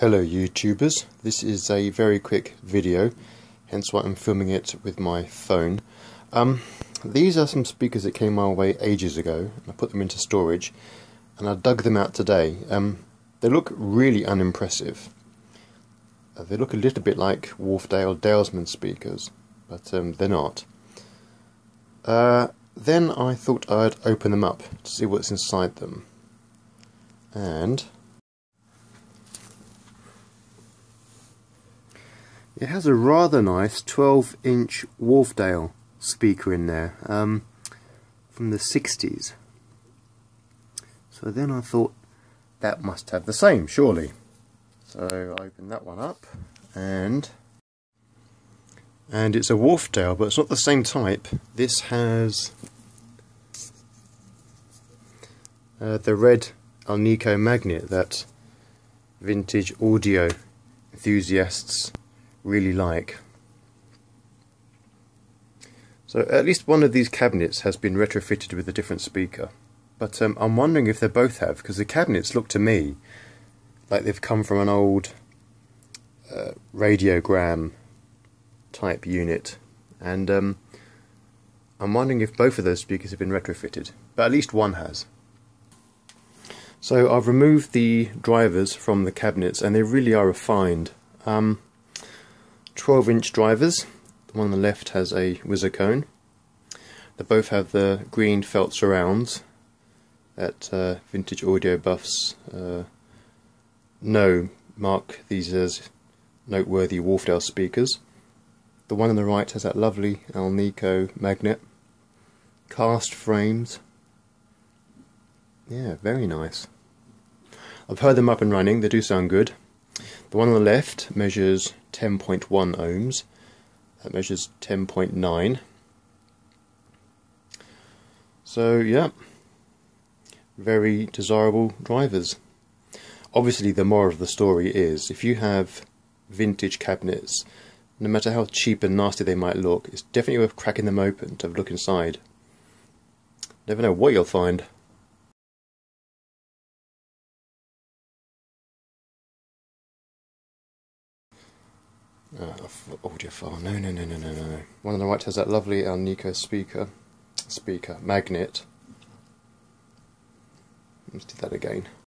Hello YouTubers, this is a very quick video, hence why I'm filming it with my phone. Um, these are some speakers that came my way ages ago, and I put them into storage, and I dug them out today. Um, they look really unimpressive. Uh, they look a little bit like Wharfedale Dalesman speakers, but um, they're not. Uh, then I thought I'd open them up to see what's inside them. And It has a rather nice 12 inch Wharfedale speaker in there um, from the 60s. So then I thought that must have the same, surely. So I opened that one up and and it's a Wharfedale but it's not the same type. This has uh, the red Alnico magnet that vintage audio enthusiasts really like. So at least one of these cabinets has been retrofitted with a different speaker. But um, I'm wondering if they both have, because the cabinets look to me like they've come from an old uh, radiogram type unit. And um, I'm wondering if both of those speakers have been retrofitted. But at least one has. So I've removed the drivers from the cabinets and they really are refined. Um, 12 inch drivers. The one on the left has a whizzer cone. They both have the green felt surrounds that uh, Vintage Audio Buffs. Uh, no, mark these as noteworthy Wharfedale speakers. The one on the right has that lovely Alnico magnet. Cast frames. Yeah, very nice. I've heard them up and running, they do sound good. The one on the left measures 10.1 ohms. That measures 10.9. So yeah, very desirable drivers. Obviously the moral of the story is, if you have vintage cabinets, no matter how cheap and nasty they might look, it's definitely worth cracking them open to look inside. Never know what you'll find. Uh, audiophile. No, no, no, no, no, no. One on the right has that lovely Alnico speaker, speaker magnet. Let's do that again.